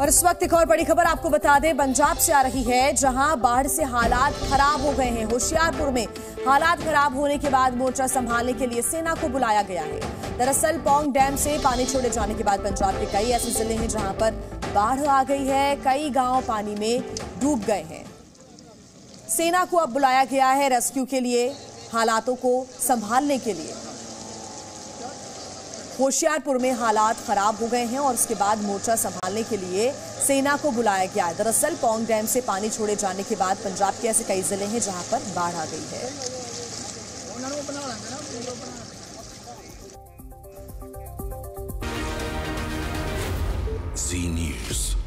और इस वक्त एक और बड़ी खबर आपको बता दें, पंजाब से आ रही है, जहाँ बाढ़ से हालात खराब हो गए हैं। होशियारपुर में हालात खराब होने के बाद मोर्चा संभालने के लिए सेना को बुलाया गया है। दरअसल, पोंग डैम से पानी छोड़े जाने के बाद पंजाब के कई ऐसे ज़िले हैं जहाँ पर बाढ़ आ गई है, कई गाँव पानी में डूब गए हैं। सेना को अब बुलाया गया है रेस्क्यू के लिए, हालातों को संभालने के लिए। होशियारपुर में हालात खराब हो गए हैं और उसके बाद मोर्चा संभालने के लिए सेना को बुलाया गया है दरअसल, पोंग डैम से पानी छोड़े जाने के बाद पंजाब के ऐसे कई ज़िले हैं जहाँ पर बाढ़ आ गई है Z News.